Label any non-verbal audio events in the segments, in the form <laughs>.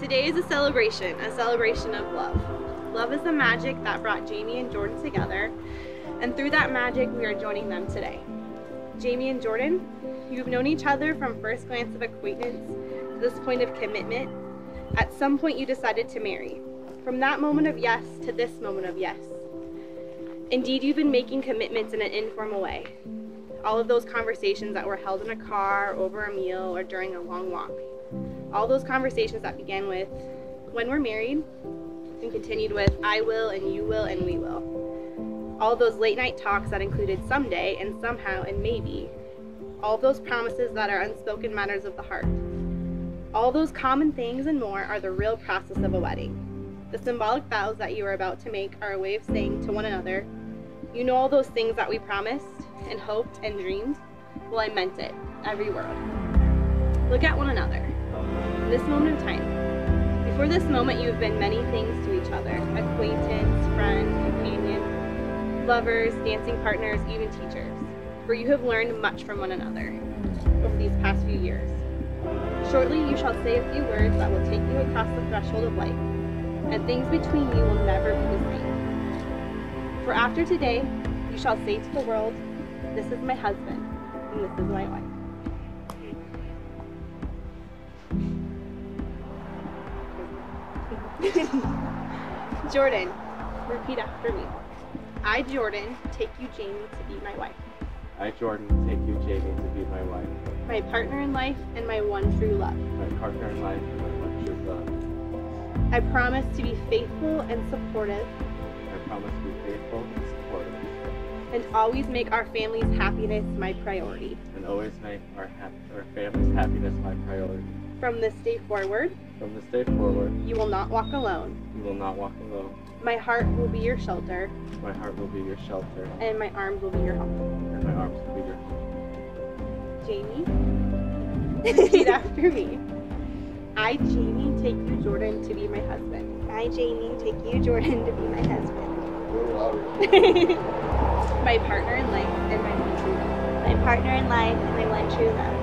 Today is a celebration, a celebration of love. Love is the magic that brought Jaime and Jordan together, and through that magic, we are joining them today. Jaime and Jordan, you've known each other from first glance of acquaintance to this point of commitment. At some point, you decided to marry. From that moment of yes to this moment of yes. Indeed, you've been making commitments in an informal way. All of those conversations that were held in a car, over a meal, or during a long walk. All those conversations that began with, when we're married, and continued with, I will, and you will, and we will. All those late night talks that included someday, and somehow, and maybe. All those promises that are unspoken matters of the heart. All those common things and more are the real process of a wedding. The symbolic vows that you are about to make are a way of saying to one another, You know all those things that we promised, and hoped, and dreamed? Well, I meant it, every word. Look at one another. In this moment of time, before this moment, you have been many things to each other acquaintance, friend, companion, lovers, dancing partners, even teachers. For you have learned much from one another over these past few years. Shortly, you shall say a few words that will take you across the threshold of life, and things between you will never be the same. For after today, you shall say to the world, This is my husband, and this is my wife. <laughs> Jordan, repeat after me. I, Jordan, take you, Jaime, to be my wife. I, Jordan, take you, Jaime, to be my wife, My partner in life and my one true love. my partner in life, and my one true love. I promise to be faithful and supportive I promise to be faithful and supportive, and always make our family's happiness my priority. and always make our, hap- our family's happiness my priority. From this day forward, From this day forward, you will not walk alone. you will not walk alone. My heart will be your shelter, My heart will be your shelter, and my arms will be your help. and my arms will be your home. Jaime, repeat <laughs> after me. I, Jaime, take you, Jordan, to be my husband. I, Jaime, take you, Jordan, to be my husband. <laughs> my partner in life and my one true love. My partner in life and my one true love.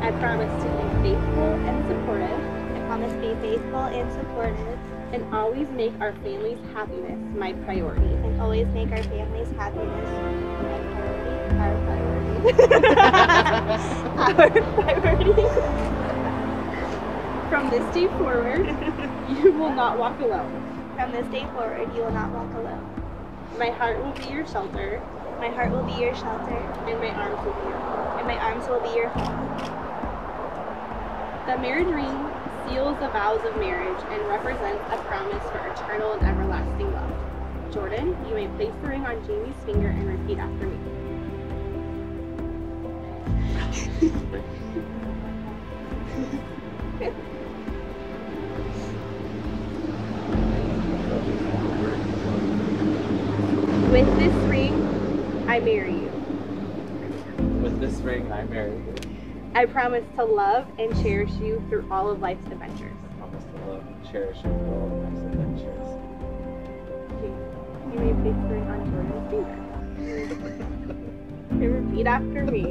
I promise to be faithful and supportive I promise to be faithful and supportive and always make our family's happiness my priority. and always make our family's happiness Our priority. <laughs> our priority. From this day forward, <laughs> you will not walk alone. From this day forward, you will not walk alone. My heart will be your shelter, My heart will be your shelter, and my arms will be your home. and my arms will be your home. The marriage ring seals the vows of marriage and represents a promise for eternal and everlasting love. Jordan, you may place the ring on Jaime's finger and repeat after me. <laughs> With this ring, I marry you. With this ring, I marry you. I promise to love and cherish you through all of life's adventures. I promise to love and cherish you through all of life's adventures. You may place the ring on Jordan's finger. <laughs> and repeat after me.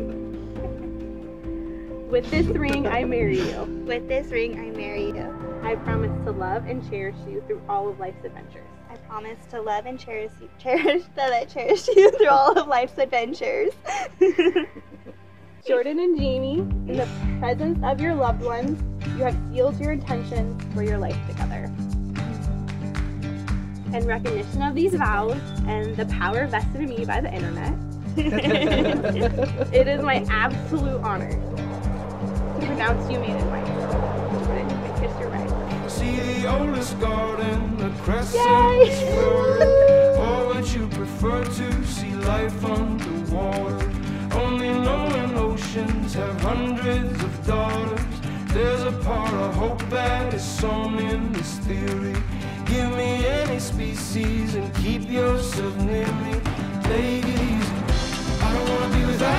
With this ring, I marry you. With this ring, I marry you. I promise to love and cherish you through all of life's adventures. I promise to love and cherish you, <laughs> cherish that I cherish you through all of life's adventures. <laughs> Jordan and Jaime, in the presence of your loved ones, you have sealed your intentions for your life together. In recognition of these vows and the power vested in me by the internet, <laughs> it is my absolute honor to pronounce you man and wife. Jordan, I kiss right. See the oldest garden, the crescent Yay! is <laughs> flooded. Or would you prefer to see life underwater? Only knowing oceans have hundreds of daughters. There's a part of hope that is sown in this theory. Give me any species and keep yourself near me. Ladies, I don't wanna be without